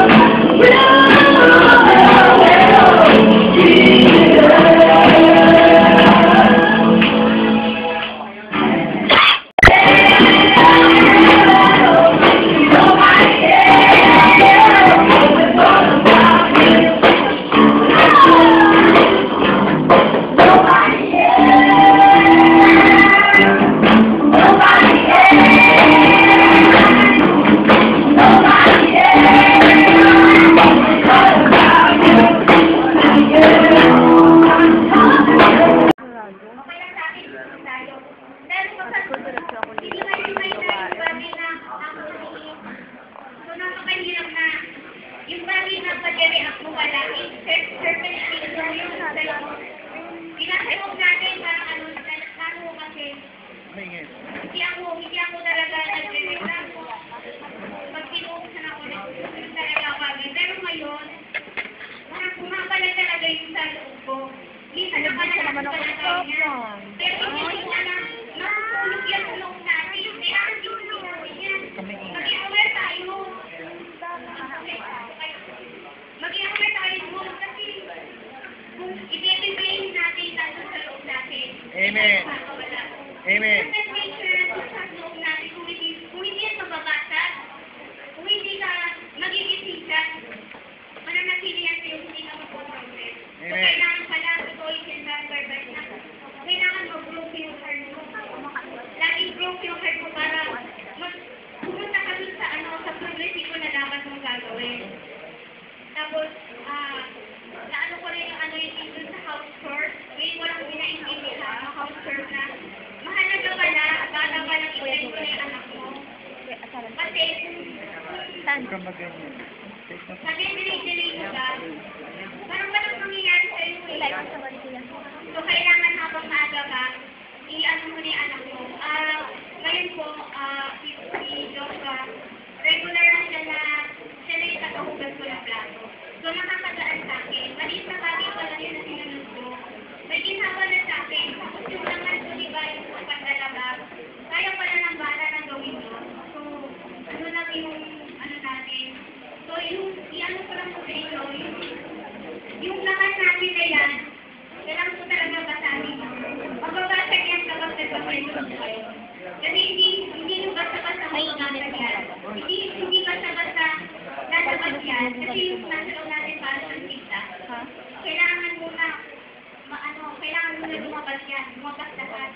Will pag-react mo wala, eh, things na yung sa'yo. Pinasayog natin parang ano, ano kasi, hindi ako, hindi ako talaga nagre-reklamo. Pag pinuusan ako, nagsusunod talaga ako agad. Pero ngayon, parang kumapala talaga yung sa loob ko. Minsan naman ako talaga phone. Pero hindi ko alam, natutulog yan sa loob natin. Kailangan din natin yan. Maging aware tayo. Maging aware tayo mo kasi i-blame natin tayo sa loob natin. Amen. Wala. Amen. Human nature sa loob natin kung hindi, kung hindi yan mababasag, kung hindi ka magigisigan, mananatili yan sa'yo, hindi ka magpo-progress. So, Amen. kailangan pala, ito ay sinasabi na kailangan mag-grow yung heart mo. Laging grow yung heart mo para mag pumunta ka dun sa ano, sa progresibo na dapat mong gagawin. Tapos, ah, naano ko rin yung ano yung dun sa house chores. Ngayon ko lang pinaintindihan ang house chores na mahalaga pala, bata pa lang i-train ko na yung anak mo. Kasi, Saan? Huwag kang maganyan. kasi delay-delay mo ka, parang walang mangyayari sa'yo eh. Like, sa wali sila. So, kailangan habang maaga ka, i-ano mo na yung anak mo. Ah, ngayon po, ah, si, si Joshua, regular na siya na, siya na yung tagahugas ko ng plato. So, nakakagaan sa akin. Maliit na bagay pa lang yun na sinunod ko. May ginawa na sa akin. Tapos yung naman ko, di ba, yung sa pagdalaga, kaya pala ng bata na gawin yun. So, ano lang yung, ano natin. So, yung, i-ano ko lang po sa inyo, yung, yung lakas natin na yan, kailangan ko talaga basahin. Magbabasag yan kapag nagpapalit ko kayo. Kasi hindi, hindi yung basta-basta magbabasag yan. Hindi, hindi basta-basta lalabas yan. Kasi yung nasa loob natin para sa Kailangan muna, maano, kailangan muna lumabas yan. Lumabas lahat.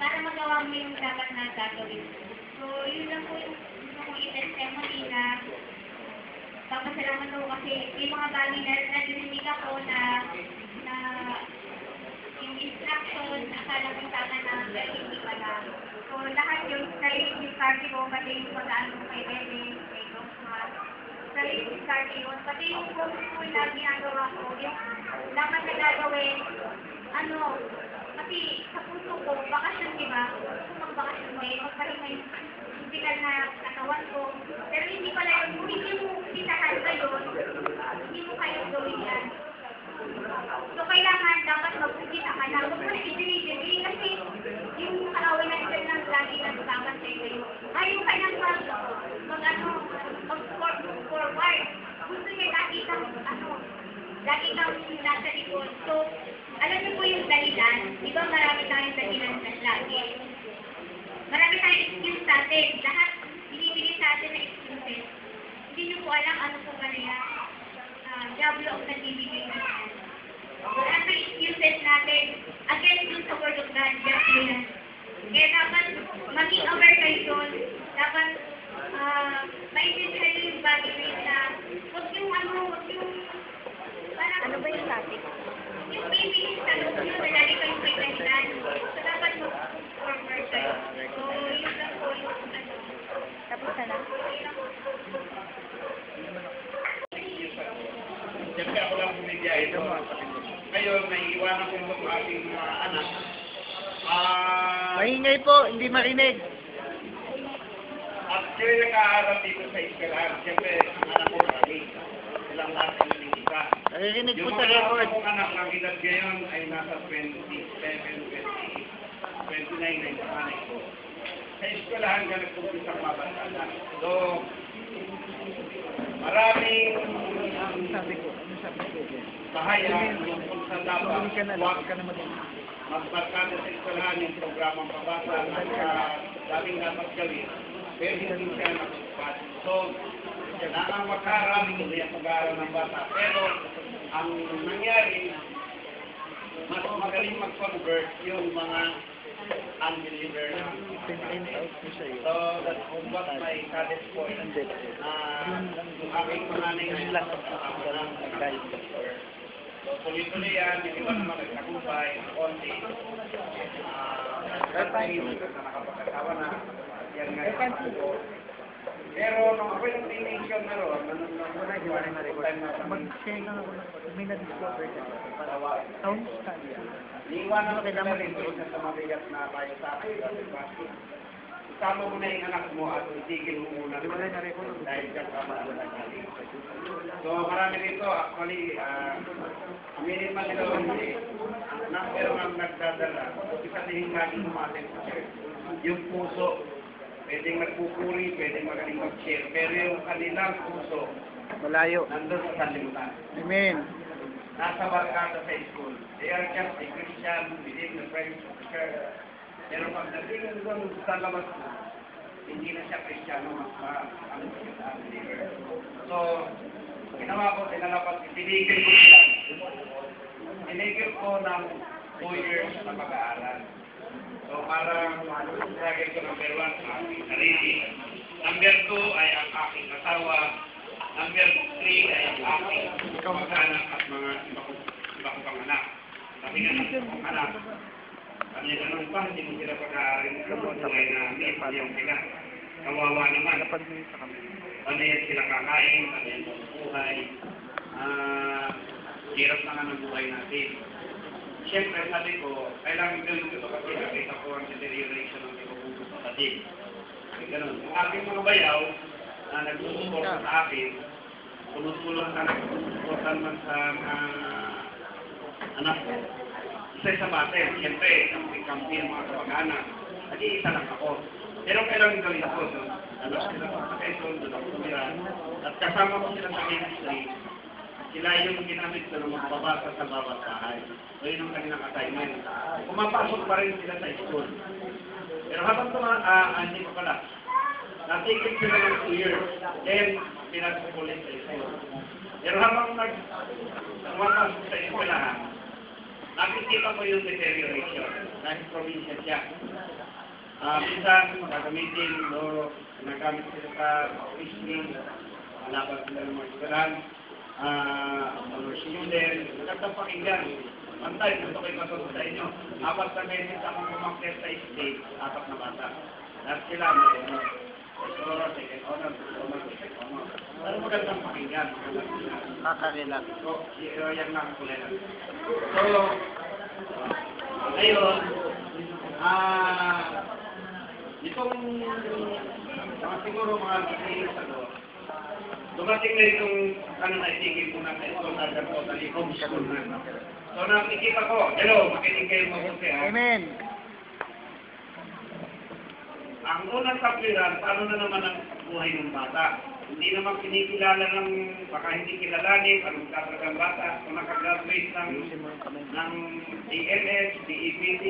Para magawa mo yung dapat na gagawin. So, yun lang po yung gusto kong i-testimony na Papasalamat ako kasi may mga bagay na narinig ako na na yung instruction, akala ko tama na pero hindi pala. So lahat yung sarili yung party ko, pati yung pag-ano kay Bebe, kay Joshua, sarili yung party yun, pati yung kung school na ginagawa ko, yung dapat na gagawin, ano, pati sa puso ko, bakasyon, di ba? Gusto magbakasyon mo, eh, magpahinga yung physical na katawan ko. Pero hindi pala yun, kung hindi mo sitahan ba yun, hindi mo kaya gawin yan. So, kailangan dapat magpukita ka na. Huwag mo na i-delay kasi yung kaaway na ito lang lagi na dapat sa iyo. Ayaw ka nang mag, mag, ano, mag forward. Gusto niya lagi kang, ano, lagi kang nasa likod. So, alam niyo po yung dahilan. Di ba marami tayong dahilan na lagi? Marami tayong excuse sa atin. Lahat binibigay sa atin na excuses. Hindi niyo po alam ano po ba na yan. Uh, Diablo ang nagbibigay na yan. Lahat ng excuses natin against dun sa word of God, just yan. Kaya dapat maging aware kayo doon. Dapat uh, maintindihan yung bagay na yun na huwag yung ano, huwag yung Ano ba yung topic? yung baby sa loob nyo, nalali kayong may dahilan. So, dapat mag-forward kayo. So, yun lang po yung ano. Tapos na na? Siyempre ako lang bumigya ito. Ngayon, may iwanan ko yung ating mga anak. Ah, Maingay po, hindi marinig. at sila nag-aaral dito sa eskwelahan. Siyempre, anak ko marami. Yung isa. Naririnig po Yung sa mga record. kong anak ng edad ngayon ay nasa 27, 20, 29 na yung panganay ko. Sa eskwelahan ka nagpumpisa ang mabasada. So, maraming sabi ko? Ano sabi ko? bahayag tungkol sa dapat Hindi ka na, wag hindi ka na mag mas barkada sa eskwelahan yung programang pabasa at uh, daming dapat gawin. Pero hindi siya nakapag. So, na ang makaram, hindi ang pag-aaral ng bata. Pero, ang nangyari, mas magaling mag-convert yung mga unbeliever na. So, that's what my saddest point. Ah, yung aking panganay ang ako ng guide. So, tuloy-tuloy yan, yung iba naman nagtagumpay, konti. Ah, kasi na nakapag-asawa na, yan nga yung. Pero nung yung teenager na ron, na Mag-share lang ako may na-discover ka. Sound study. Iiwanan ko kailangan rin sa mabigat na tayo sa akin. Isama mo na yung anak mo at itigil mo muna. Na. Dahil ka tama na So marami dito, actually, uh, aminin man nila hindi, na pero ang nagdadala, kasi sabihin lagi umatin sa church. Yung puso, pwedeng magpupuri, pwedeng magaling mag-share, pero yung kanilang puso, Malayo. nandun sa sanlibutan. Amen. nasa barkada sa school. They are just a Christian within the friends of the church. Pero pagdating doon sa labas na, hindi na siya Kristiyano, mas ma ang believer. So, ginawa ko, tinalapat, tinigil ko siya. Tinigil ko ng two years na pag-aaral. So, parang lagi ko number one, ang aking sarili. Number two ay ang aking asawa. Number three ay ang aking kamag-anak at mga iba ko, iba ko. Sabi nga ng kong anak, kami ganun pa, hindi mo sila pag-aaral sa buhay na may yung sila. Kawawa naman. Sa. Ano yan sila kakain, ano yan buhay. Ah, hirap na nga ng buhay natin. Siyempre, sabi ko, kailangan gawin ko ito kasi nakita ko ang deterioration ng pagkukuha sa. Kasi ganun. Yung aking mga bayaw na nagsusuporta sa akin, tumutulong na nagsusuportan man sa mga anak ko. Isa sa bater, siyempre, ang kampi ng mga kapag-anak, nag-iisa lang ako. Pero kailangan gawin ko, no? Ano sila sa Quezon, doon ako tumira. At kasama ko sila sa ministry, sila yung ginamit ko ng magbabasa sa bawat bahay. So yun ang kanilang assignment. Pumapasok pa rin sila sa school. Pero habang tuma, ah, hindi ko pala, natigil sila ng two years. Then, pinagpupulit sa school. Pero habang nag, pumapasok sa eskwelahan, nakikita ko yung deterioration. Dahil probinsya siya. Ah, minsan, gagamitin, no, nagamit sila sa fishing, laban sila ng mga eskwelahan, ah, mga student, magandang pakinggan. Pantay, gusto ko ipaturo sa inyo. Apat na beses akong umakit sa state, apat na bata. Lahat sila, may ano, first honor, second honor, third honor, second honor. Pero magandang pakinggan, pakinggan. Kakarelak. So, uh, yan lang ang kulay So, ngayon, ah, itong mga siguro mga ago, dumating na itong ano na itigil ko na sa school na totally homeschool na. So, nakikita ko, hello, makinig kayo mabuti ha. Amen. Ang unang kapliran, paano na naman ang buhay ng bata? Hindi naman kinikilala ng, baka hindi kilalanin, anong tatag ang bata, kung nakagraduate ng, ng DLS, DEPT,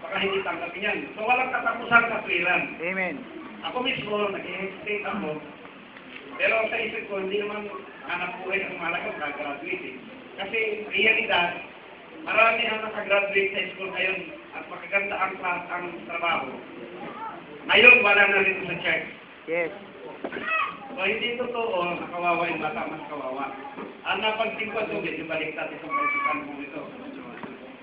baka hindi tanggapin yan. So walang katapusan kapliran. Amen. Ako mismo, nag-hesitate ako, pero sa isip ko, hindi naman hanap buhay ang malaga nag-graduate eh. Kasi realidad, marami ang nakagraduate sa school ngayon at makaganda ang, class, ang trabaho. Ngayon, wala na rin sa church. Yes. So, hindi totoo, nakawawa yung bata, mas kawawa. Ang napansin ko ito, medyo baliktad itong pagsikan mo ito.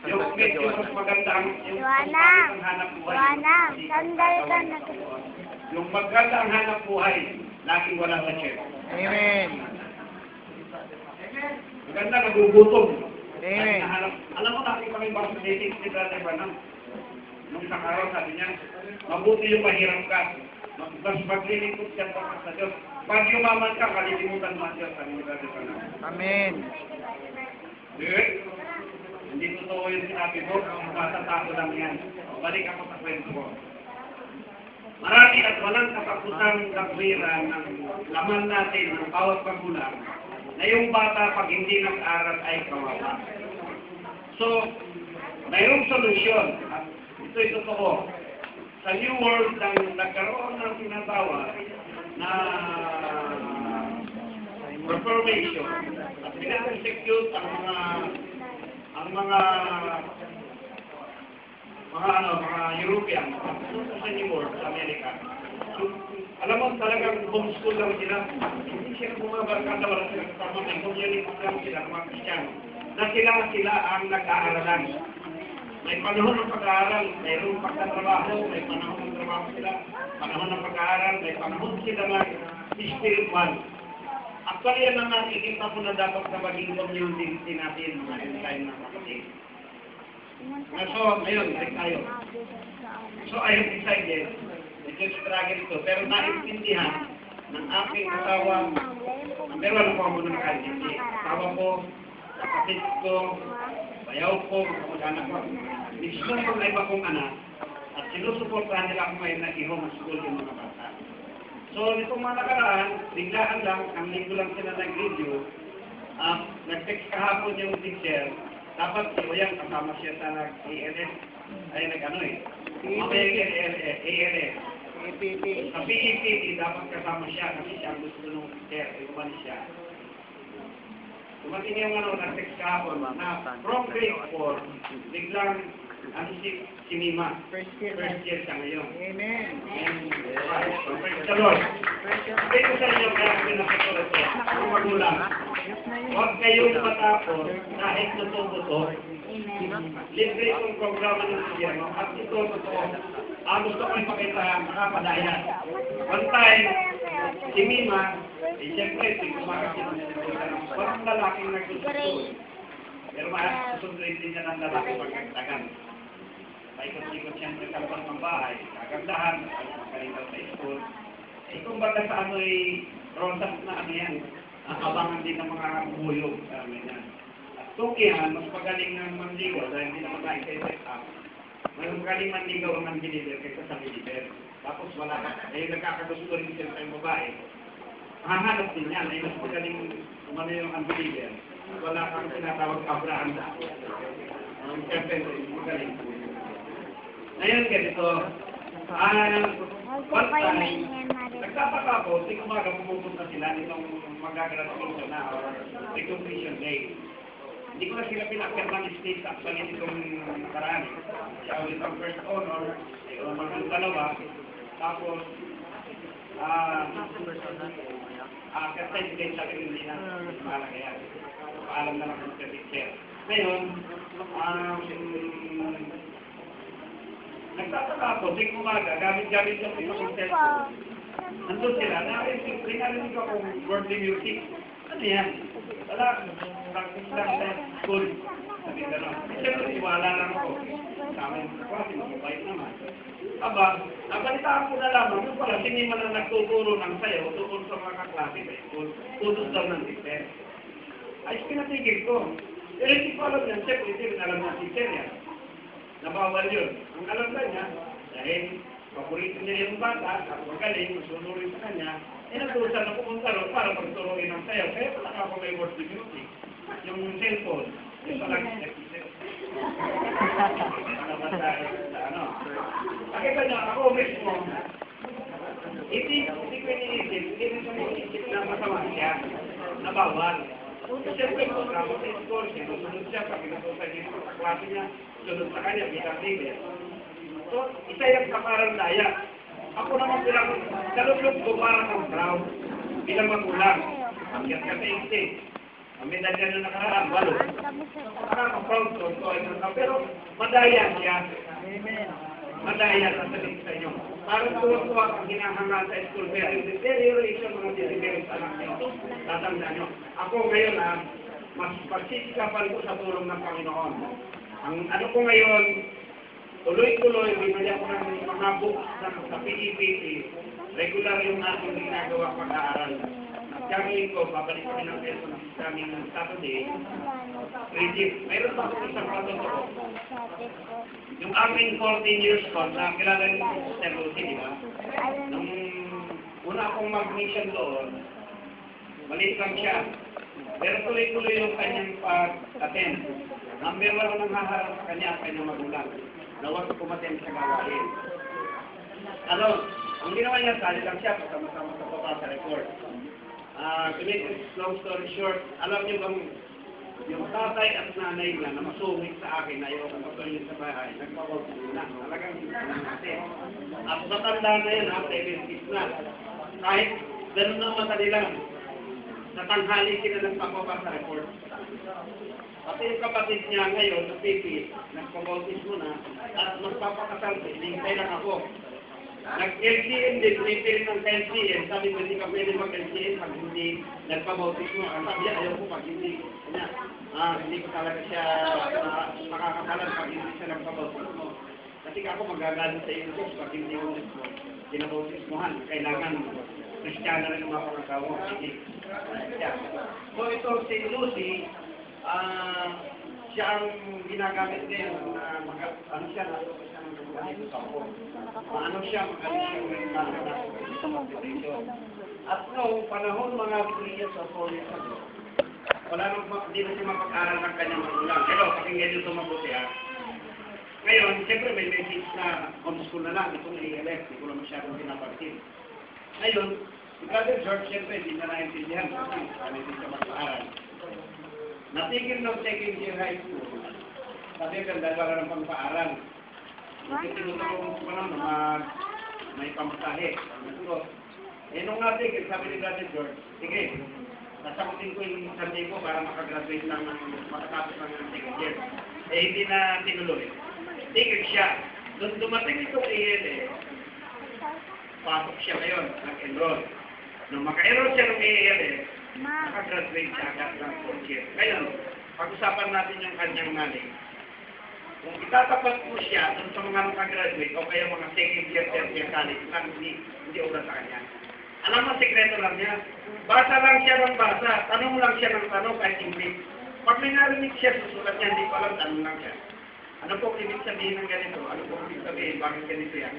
Yung medyo mas maganda ang, yung ang hanap buhay. Hindi sandal ka na. Yung maganda ang hanap buhay, laging wala sa church. Amen. Maganda, nagugutom. Amen. Nahanap- Alam mo, nakita kami ba sa dating ni Brother Branham? Nung isang araw, sabi niya, mabuti yung mahirap ka. Mas maglilingkod ka pa sa Diyos. Pag yumaman ka, kalilimutan mo ang Diyos, sabi ni Brother Branham. Amen. Eh, Hindi totoo yung sinabi mo, matatako lang yan. Balik ako sa kwento ko. Marami at walang katapusang katwiran ng laman natin ng bawat magulang na yung bata pag hindi nag-aral ay kawawa. So, mayroong solusyon. At ito'y totoo. Sa New World, nang nagkaroon ng tinatawag na reformation at pinag-execute ang mga ang mga mga ano, mga European, sa World, sa Amerika. So, alam mo, talagang homeschool lang sila. Hindi sila bumabarkada, wala sila kasama, may community lang sila, mga Kristiyano. Na sila sila ang nag-aaralan. May panahon ng pag-aaral, mayroong pagtatrabaho, may panahon ng trabaho sila, panahon ng pag-aaral, may panahon sila ng spiritual. Actually, yan ang nakikita ko na dapat na maging community natin, mga time na kapatid. Ah, So, ngayon, break tayo. So, I have decided, medyo struggle ito, pero naintindihan ng aking asawa, number one po ako ng kanya, asawa ko, kapatid ko, bayaw ko, kamag-anak ko. Gusto ko na iba kong anak, at sinusuportahan nila ako ngayon na i-homeschool yung mga bata. So, nitong mga nakaraan, biglaan lang, ang linggo lang sila nag-video, ah, nag-text kahapon yung teacher, dapat si Oyang kasama siya sa nag-ALS, ay nag-ano eh, yung ALS, ALS. PPP. Sa PEPT, dapat kasama siya kasi siya ang gusto nung teacher, ay umalis siya. Dumating yung ano, nag-text kahapon na from grade 4, biglang, ano si, si Mima, First year. first year siya ngayon. Amen. Uh, praise the Lord. Ko sa inyo, kaya pinakito ito, mga magulang, huwag kayong matapos kahit natututo. Libre itong programa ng gobyerno at ito totoo. Ah, gusto ko ipakita ang makapadaya. One time, si Mima, eh siyempre, si Kumaka sinusunod walang lalaking nagsusunod. Pero masusunod din niya ng lalaki pag nagtagan. Paikot-ikot siyempre sa labas ng bahay, kagandahan, kalitaw sa school. Eh kung baga sa ano ay rosas na ano yan, ang abangan din ng mga buyog sa amin yan. At tukihan, mas magaling ng manligaw dahil hindi naman tayo set up. Mas magaling manligaw ang manlilider kaysa sa milider. Tapos wala ka, eh nagkakagusto rin sila yung babae. Hahanap din yan, ay mas magaling umano yung unbeliever. Wala kang tinatawag Abraham sa Ang siyempre, magaling. Ngayon ganito, ah, one nagtataka ko, di umaga pumupunta sila nitong magagraduation na or recognition day. Hindi ko na sila pinakyan ng state actually nitong nakaraan. Siya with ang first honor, yung mga dalawa, tapos, ah, ah, kasi hindi sa akin hindi na malaki yan. Paalam na lang sa teacher. Ngayon, um, nagtataka ako, di umaga, gamit-gamit yung isang cellphone. Nandun sila, narinig, narinig ako worldly music. Ano yan? Wala, practice lang sa school. Sabi ka lang. Siyempre, tiwala lang ako. Sa amin, kasi mabait naman. Aba, nabalitaan ko na lamang, yung pala, hindi man na nagtuturo ng sayo, tungkol sa mga kaklase sa school, tutos daw ng teacher. Ay, pinatigil ko. Pero hindi ko alam yan, siyempre, hindi rin alam ng teacher yan. Nabawal yun. Ang alam lang niya, dahil paborito niya yung bata, at magaling, masunurin sa kanya, eh natusan na pumunta ron para pagturuin ng sayo. Kaya pala ako may word with music. Yung cellphone, yung pala ano. Nakita niyo, ako mismo, hindi, hindi ko iniisip, hindi ko iniisip na masama siya, na bawal. Siyempre, kung ako sa school, sinusunod siya, pag inutusan niya sa klase niya, sunod sa kanya, bilang leader. So, isa yung kaparang daya. Ako naman bilang, kalulog ko parang ang proud, bilang magulang. Ang yat ka sa isip. Ang medalya na nakaraan, walo. Parang ang proud ko, so, ito, pero madaya siya. Madaya sa salit sa inyo. Parang tuwa-tuwa ang hinahanga sa school fair. Yung deterioration mga delivery sa anak niyo. Tatandaan nyo. Ako ngayon, ah, mas pagsisikapan ko sa tulong ng Panginoon. Ang ano ko ngayon, tuloy-tuloy, binili ako ng mga books ng sa PEPT. Regular yung aking ginagawa pag-aaral. At gagawin ko, babalik kami ng lesson sa aming Saturday. Rigid. Mayroon pa akong isang patotoo. Yung aming 14 years old, na kilala niyo si Sister Lucy, di ba? Nung una akong mag-mission doon, maliit lang siya. Pero tuloy-tuloy yung kanyang pag-attend. Number one ang nanghaharap sa kanya ang kanyang magulang. Na huwag kumaten sa gawain. Ano, ang ginawa niya, sali lang siya, kasama-sama sa papa sa record. Ah, to make it long story short, alam niyo bang yung tatay at nanay niya na masungit sa akin na yung kapatid sa bahay, nagpapag na. Talagang natin. At matanda na yun, ha, 70s na. Kahit ganun ang mata nila, sa tanghali sila nagpapapa sa report. Pati yung kapatid niya ngayon, na pipi, nagpabautismo na, at magpapakasal, hinihintay lang ako. Nag-LCN din, pipi rin ng LCN, sabi ko hindi ka pwede mag-LCN pag hindi nagpabautismo. Ang sabi ayaw ko pag hindi, niya, ah, hindi ko talaga siya uh, makakasalan pag hindi siya nagpabautismo. Kasi ako magagalit sa iyo pag hindi mo kinabautismohan. Kailangan Kristiyano rin ang mga pangasawa. Sige. Yeah. So ito si Lucy, ah, siya ang ginagamit ngayon na mag, ano siya, na, ano siya, ng At noong panahon mga 3 years or 4 years wala nang hindi na siya mapag-aral ng kanyang magulang. Pero pakinggan niyo ito mabuti ha. Ngayon, siyempre may message na homeschool na lang, ito na i-elect, hindi ko na masyadong pinapansin. Ngayon, si Brother George, siyempre, hindi na naintindihan kami din siya mag-aaral. Natigil ng second year high school, sabi ko, dalawa ka ng pangpaaral. Kasi tinutulong ko na mag, may pamasahe. Eh nung natigil, sabi ni Brother George, sige, sasagutin ko yung Sunday ko para makagraduate lang ng makatapos lang ng second year. Eh hindi na tinuloy. Tigil siya. Doon dumating ito kay Ele, pasok siya ngayon, nag-enroll. Nung maka-enroll siya ng ELE, nakagraduate siya agad ng fourth year. Ngayon, pag-usapan natin yung kanyang knowledge. Kung itatapat mo siya dun sa mga nakagraduate o kaya mga second year, third year college, lang hindi, hindi obra sa kanya. Alam mo, sekreto lang niya. Basa lang siya ng basa. Tanong lang siya ng tanong kahit English. Pag may narinig siya, susulat niya, hindi pa lang, tanong lang siya. Ano po ibig sabihin ng ganito? Ano po ibig sabihin? Bakit ganito yan?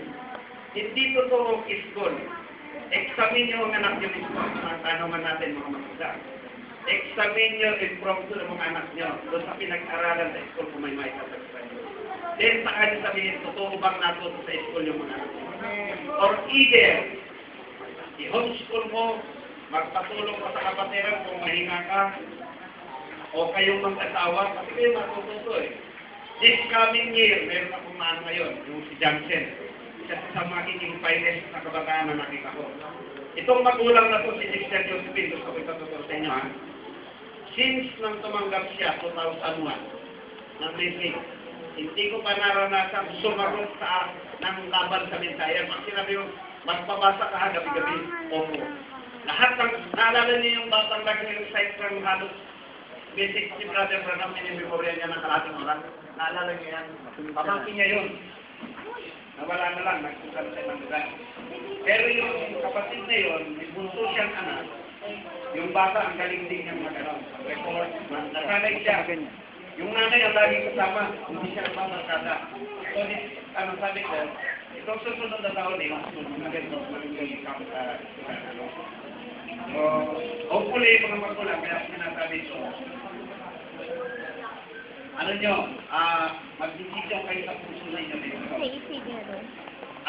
Hindi totoo iskol. Examine niyo ang anak niyo mismo. Mga tanungan natin mga magulang. Examine niyo impromptu ng mga anak niyo. Doon sa pinag-aralan sa school kung may maitapag sa inyo. Then saka niyo sabihin, totoo bang natuto sa school yung mga anak niyo? Or either, i-homeschool mo, magpatulong ka sa kapatiran kung mahinga ka, o kayong mag-asawa, kasi kayo matututo eh. This coming year, meron akong maano ngayon, yung si Johnson. Sa magiging finest na kabataan na nakita ko. Itong magulang na to, si Sister Josephine, gusto ko ipatuturo sa inyo ha. Since nang tumanggap siya, 2001, ng blessing, hindi ko pa naranasan sumagot sa ng laban sa mensayan. Pag sinabi yung, magpabasa ka gabi-gabi, opo. Lahat ng, naalala niyo yung batang nag-recite ng halos basic si Brother Branham, minimemorya niya ng kalating oras. Naalala niyo yan? Pamangkin niya yun. Nawala na lang, nagsugal siya ng lugar. Pero yung kapatid na yun, may bunso siyang anak. Yung bata, ang galing din niyang magkaroon. Record, nasanay siya. Yung nanay ang lagi kasama, hindi siya nagmamarkada. So, this, ano sabi ko, itong susunod na taon eh, maganda, maganda yung kami sa ano. So, hopefully, mga magulang, kaya sinasabi ito, ano nyo, ah, mag-desisyon kayo sa puso na inyo dito. Safety na doon.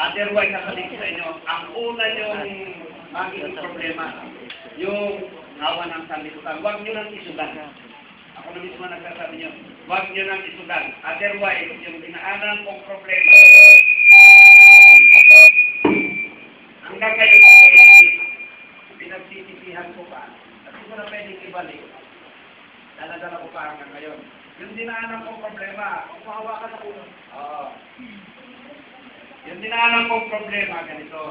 Otherwise, nakalik sa inyo, ang una yung magiging problema, yung awa ng sanlibutan. Huwag nyo nang isugan. Ako na mismo nagsasabi nyo, huwag nyo nang isugan. Otherwise, yung dinaanan kong problema, hanggang eh, pinagsisisihan ko pa, at hindi ko na pwedeng ibalik. Daladala ko pa hanggang ngayon. Yung dinaanan kong problema, kung mahawakan ako, oo. Yung dinaanan kong problema, ganito,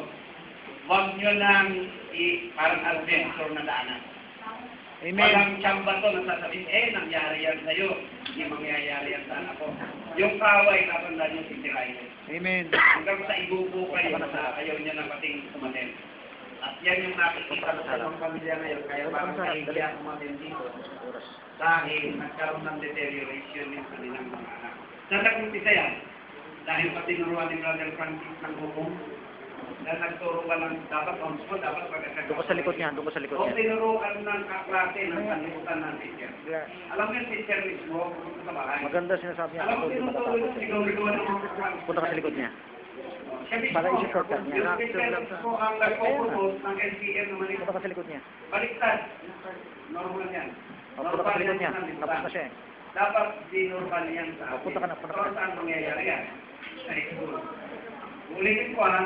huwag nyo nang i, parang adventure na daanan. Amen. Walang tsamba to na sasabihin, eh, nangyari yan sa'yo. Hindi mangyayari yan sa anak ko. Yung kaway, tatanda nyo sisirain. Amen. Hanggang sa ibubo kayo na ayaw niya na pating kumatin. At yan yung nakikita ko sa mga pamilya ngayon. Kaya parang kahigiya kumatin dito. Dahil nagkaroon ng deterioration yung kanilang mga anak. Natakumpisa yan. Dahil pati nuruan ni Brother Francis ng hukum. na nagturo ka ng dapat homeschool, dapat magkakagawa. Doon ko sa likod niya, doon ko sa likod O niya. tinuruan ng kaklase ng sanlibutan ng teacher. Alam mo yung teacher mismo, sa bahay. Maganda sinasabi niya. Alam mo, tinuturo yung sigaw-sigaw ng mga kaklase. Punta ka sa likod niya. Para isi-shortcut niya. Yung teacher mismo ang nagpo-propose ng LPM na manito. Punta ka sa likod niya. Baliktad. Normal yan. O, punta ka sa likod niya. Tapos na siya eh. Dapat dinormal yan sa O, punta ka na, punta ka na. saan mangyayari yan? Sa school. Ulitin ko ha,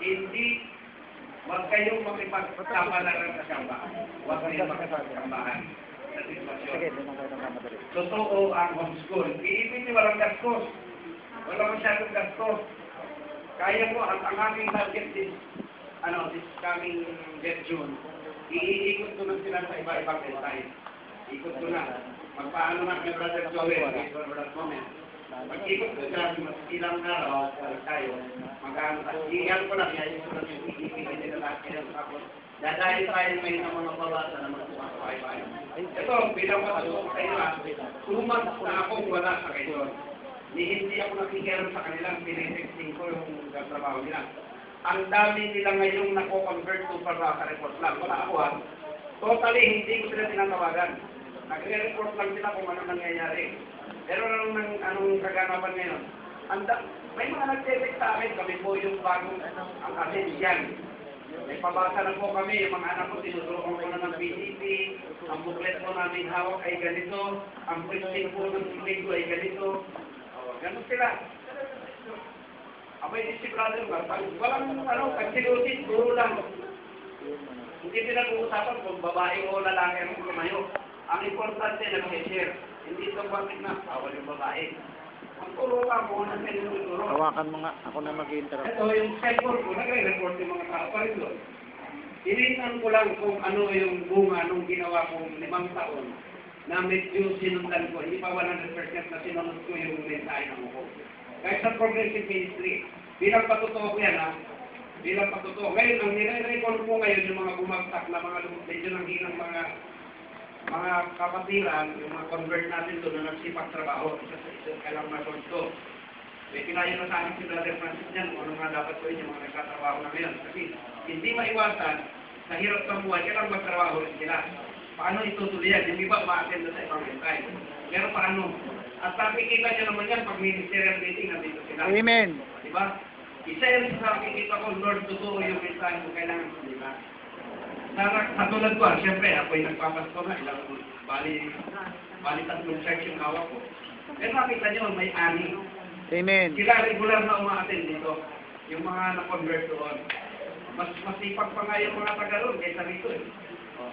hindi, huwag kayong makipagkapalaran sa sambahan. Huwag kayong makipagsambahan sa sitwasyon. Sige. Totoo ang homeschool. Iipin niyo walang gastos. Walang masyadong gastos. Kaya po, ang, ang aking target this, ano, this coming Death June, iikot ko na sila sa iba-ibang design. Ikot ko na. Magpaano na kay Brother Joel, for that moment. Mag-ikot ko sila, ilang araw, tayo. Mag-ano, iyan ko lang, iyan ko lang yung iipin nila lahat kaya tapos. Dadahin tayo may ng mga babasa na mga sumakakaibayan. Ito, bilang matulong sa inyo, tumat na akong wala sa kayo. Ni hindi ako nakikialam sa kanilang pinitexting ko yung trabaho nila. Ang dami nila ngayong nako-convert to para sa report lang. Wala ako ha. Totally, hindi ko sila tinatawagan. Nagre-report lang sila kung ano nangyayari. Pero anong, anong kaganapan ngayon? Anda, may mga nag-text sa akin, kami po yung bagong ang asin yan. May pabasa na po kami, yung mga anak ko, tinuturuan ko na ng PCP, ang booklet po namin hawak ay ganito, ang printing po ng linggo ay ganito. Ganun sila. Abay, di si brother, pag walang ano, pagsilusin, puro lang. Hindi pinag-uusapan kung babae o lalaki ang tumayo. Ang importante na share Hindi ito bakit na, bawal yung babae. Ang turo ka kung ano kayo yung turo. Hawakan mo nga. Ako na mag-interrupt. Ito yung cellphone ko, nagre-report yung mga tao pa rin doon. Tinignan ko lang kung ano yung bunga nung ginawa kong limang taon na medyo sinundan ko. Hindi pa 100% na sinunod ko yung mensahe ng ko. Kahit sa progressive ministry, bilang patutuo ko yan ha, bilang patutuo. Ngayon, ang nire-record ko ngayon yung mga bumagsak na mga medyo nang hinang mga mga kapatiran, yung mga convert natin doon na nagsipag trabaho, isa sa isa kailang ma-source ko. May kinayo na sa akin si Brother Francis niyan ano nga dapat ko yung mga nagtatrabaho na ngayon. Kasi hindi maiwasan, sa hirap ng buhay, kailangan magtrabaho rin sila. Paano itutuloy yan? Hindi ba ma-attend na sa ibang mensahe? Pero paano? At nakikita niyo naman yan pag ministerial meeting nandito sila. Amen. Di ba? Isa yan sa nakikita ko, Lord, totoo yung mensahe ko kailangan ko, di ba? Sa, sa tulad ko, ah, siyempre, ako'y nagpapasto na, ilang, bali, bali tatlong church yung hawak ko. Pero nakita niyo, may ani. Amen. Sila regular na umaattend dito. Yung mga na-convert doon. Mas masipag pa nga yung mga taga roon kaysa rito eh. Oh.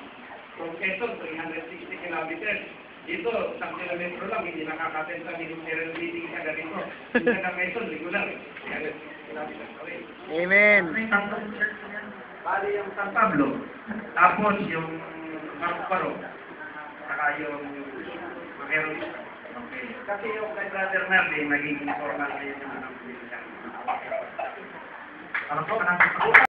From Quezon, 360 kilometers. Dito, isang kilometro lang, hindi nakakaten sa ministerial meeting sa ganito. Yung taga Quezon, regular. 360 kilometers away. Amen. Na. Bali yung San Pablo. Tapos yung Marparo. Saka yung Mageros. Okay. Kasi yung kay Brother Nardi, naging informal na yun yung. Ano po? Ano po?